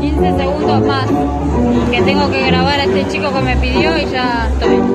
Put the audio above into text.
15 segundos más que tengo que grabar a este chico que me pidió y ya estoy.